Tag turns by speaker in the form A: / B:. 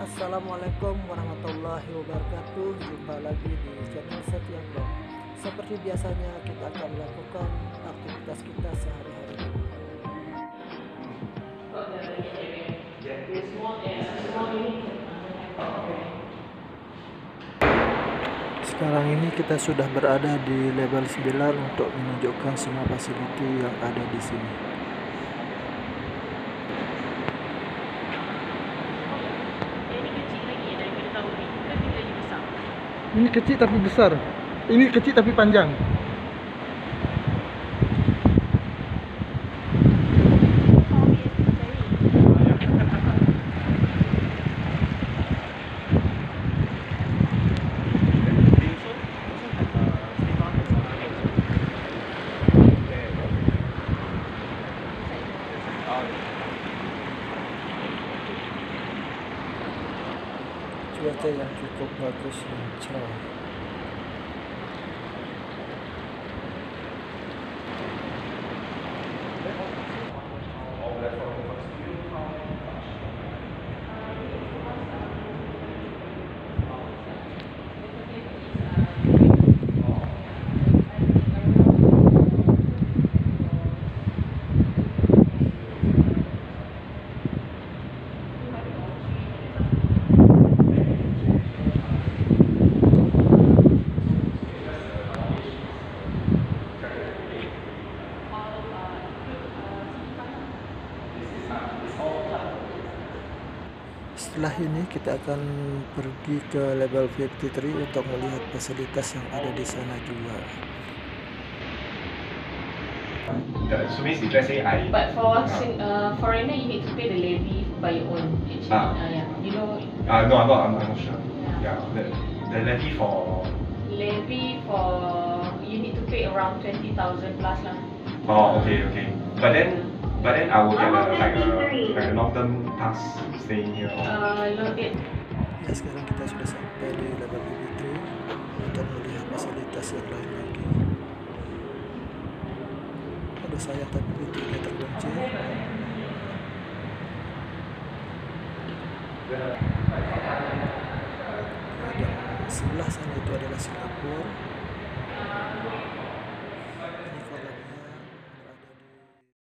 A: Assalamualaikum warahmatullahi wabarakatuh. Jumpa lagi di channel Setia Vlog Seperti biasanya kita akan melakukan aktivitas kita sehari-hari. Sekarang ini kita sudah berada di level 9 untuk menunjukkan semua fasiliti yang ada di sini
B: Yang ni kecil lagi daripada tahun ni. Kan dia lagi besar.
A: Ini kecil tapi besar. Ini kecil tapi panjang.
B: Oh, 要这
A: 样，就工作就是很差。Setelah ini kita akan pergi ke level 53 untuk melihat fasilitas yang ada di sana juga.
C: The, so if let's say I
B: But for sin, uh, foreigner, you need to pay the levy by your own. Actually,
C: Ah.
B: uh, yeah. You know,
C: uh, no I'm not I'm, not sure. Yeah, the, the levy for
B: levy for you need to pay around twenty thousand plus lah.
C: oh okay okay. But then but then I will get a, like a like a long term pass staying here.
B: Uh, loaded.
A: Ya sekarang kita sudah sampai di level 53 untuk melihat fasilitas yang lain lagi. Aduh sayang tapi pintunya terkunci. Sebelah sana itu adalah Singapura.